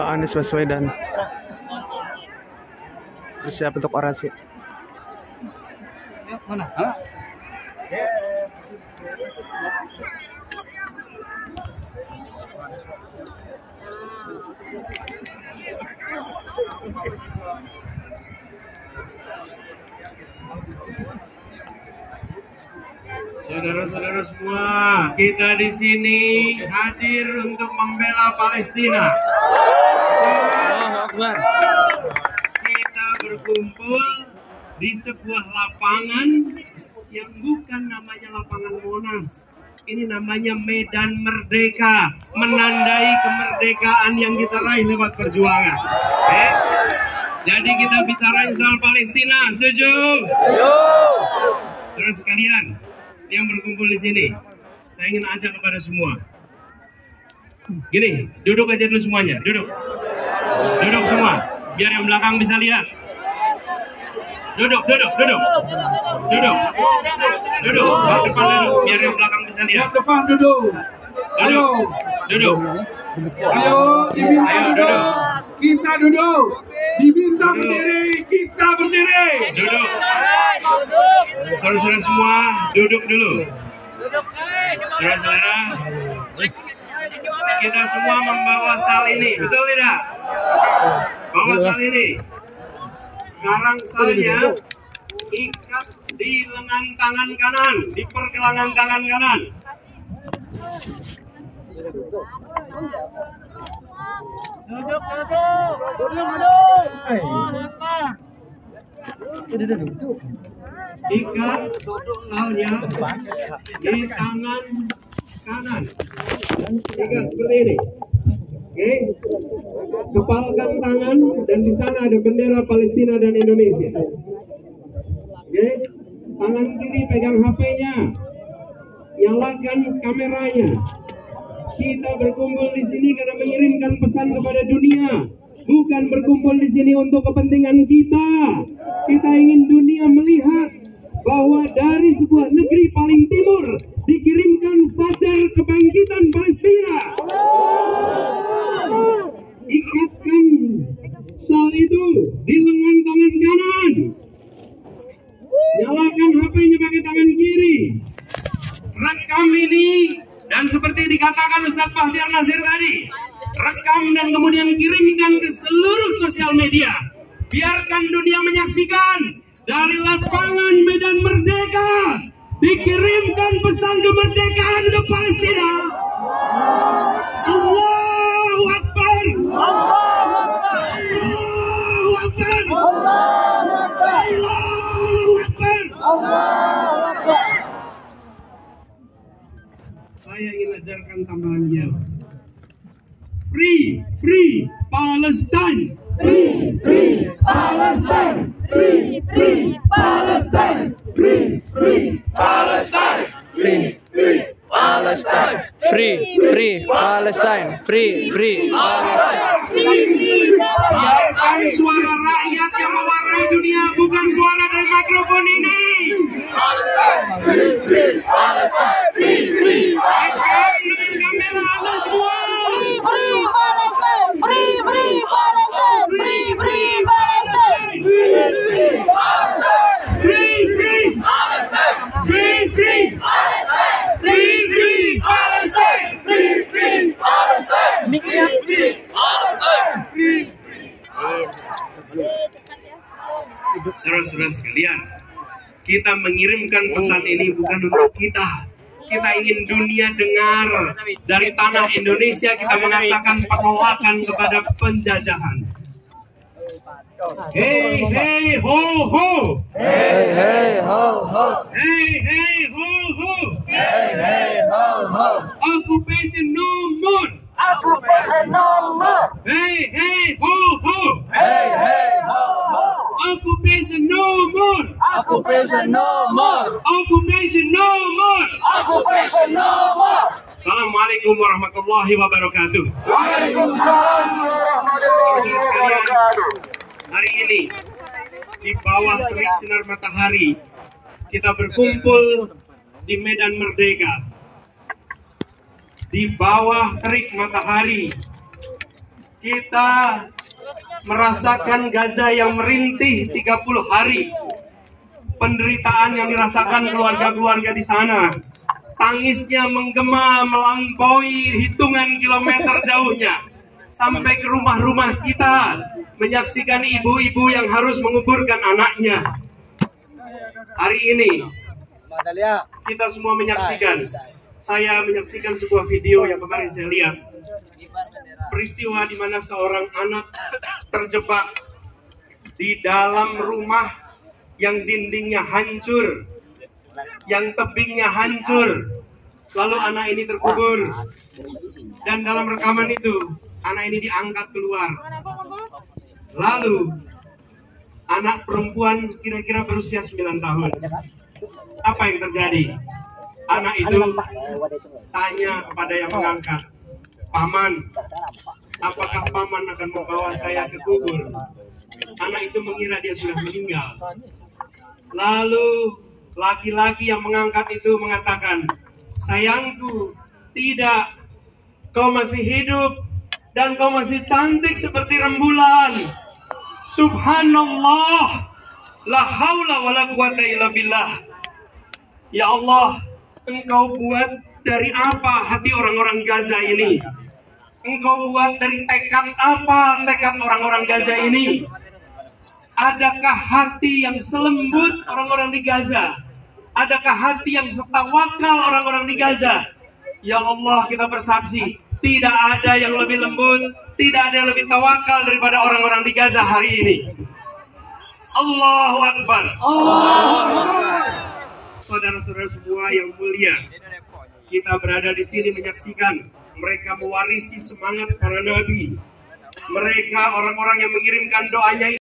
Pak Anies Baswedan bersiap untuk orasi. Saudara-saudara semua, kita di sini hadir untuk membela Palestina. Kita berkumpul di sebuah lapangan yang bukan namanya lapangan Monas. Ini namanya Medan Merdeka, menandai kemerdekaan yang kita raih lewat perjuangan. Oke? Jadi kita bicarain soal Palestina, setuju? Terus sekalian yang berkumpul di sini, saya ingin ajak kepada semua. Gini, duduk aja dulu semuanya, duduk. Duduk semua, biar yang belakang bisa lihat. Duduk, duduk, duduk. Duduk. Duduk, Bang depan duduk, biar yang belakang bisa lihat. depan duduk. Duduk. Duduk. Ayo diminta Ayo, duduk. Kita duduk. Diminta berdiri. Kita berdiri. Duduk. Saudara-saudara semua, duduk dulu. Saudara-saudara, kita semua membawa sal ini, betul tidak? Bawa sal ini. Sekarang salnya ikat di lengan tangan kanan, di pergelangan tangan kanan. Ikat salnya di tangan kanan. Ikat seperti ini. Oke. Kepalkan tangan dan di sana ada bendera Palestina dan Indonesia. Oke. Tangan kiri pegang HP-nya. Nyalakan kameranya. Kita berkumpul di sini karena mengirimkan pesan kepada dunia. Bukan berkumpul di sini untuk kepentingan kita. Kita ingin dunia melihat bahwa dari sebuah negeri paling timur dikirimkan fajar kebangkitan Palestina. Ikatkan sal itu di lengan tangan kanan. Nyalakan HP-nya pakai tangan kiri. Rekam ini dan seperti dikatakan Ustadz Bahtiar Nasir tadi, rekam dan kemudian kirimkan ke seluruh sosial media. Biarkan dunia menyaksikan dari lapangan Medan Merdeka dikirimkan pesan kemerdekaan untuk Palestina. Allahu Akbar. Allahu Akbar. Allahu Akbar. Saya ingin ajarkan tambahan dia. Free, free Palestine. Free, free Palestine. Free, free Palestine. Free, free Palestine. Free, free Palestine, free, free Palestine, free, free Palestine. Biarkan suara rakyat yang mewarnai dunia bukan suara dari mikrofon ini. Rekam dengan kamera Anda semua. Free Palestine! Free, free Palestine! Free, free Palestine! Free, free Free, free Free, free Palestine. Free, free Saudara-saudara sekalian, kita mengirimkan pesan ini bukan untuk kita. Kita ingin dunia dengar dari tanah Indonesia kita mengatakan penolakan kepada penjajahan. Hey, hey, ho, ho. Hey, hey, ho, ho. Hey, hey, ho, ho. Hey, hey, ho, ho. Occupation no more. Occupation no more! Hey, hey, ho, ho. Hey, hey, ho, ho. Occupation no more. Occupation no more. Occupation no more. Occupation no more! Assalamualaikum warahmatullahi wabarakatuh. Waalaikumsalam Saudara-saudara sekalian, hari ini di bawah terik sinar matahari kita berkumpul di Medan Merdeka. Di bawah terik matahari kita merasakan Gaza yang merintih 30 hari. Penderitaan yang dirasakan keluarga-keluarga di sana. Tangisnya menggema melampaui hitungan kilometer jauhnya. Sampai ke rumah-rumah kita menyaksikan ibu-ibu yang harus menguburkan anaknya. Hari ini kita semua menyaksikan. Saya menyaksikan sebuah video yang kemarin saya lihat. Peristiwa di mana seorang anak terjebak di dalam rumah yang dindingnya hancur, yang tebingnya hancur. Lalu anak ini terkubur. Dan dalam rekaman itu, anak ini diangkat keluar. Lalu anak perempuan kira-kira berusia 9 tahun. Apa yang terjadi? Anak itu tanya kepada yang mengangkat, "Paman, apakah paman akan membawa saya ke kubur?" Anak itu mengira dia sudah meninggal. Lalu laki-laki yang mengangkat itu mengatakan, "Sayangku, tidak. Kau masih hidup dan kau masih cantik seperti rembulan." Subhanallah. La haula wala quwata illa billah. Ya Allah, Engkau buat dari apa hati orang-orang Gaza ini? Engkau buat dari tekad apa tekad orang-orang Gaza ini? Adakah hati yang selembut orang-orang di Gaza? Adakah hati yang setawakal orang-orang di Gaza? Ya Allah, kita bersaksi, tidak ada yang lebih lembut, tidak ada yang lebih tawakal daripada orang-orang di Gaza hari ini. Allahu Akbar. Saudara-saudara semua yang mulia, kita berada di sini menyaksikan mereka mewarisi semangat para nabi. Mereka orang-orang yang mengirimkan doanya